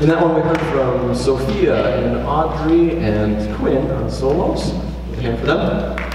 In that one, we heard from Sophia and Audrey and Quinn on solos. A hand for them.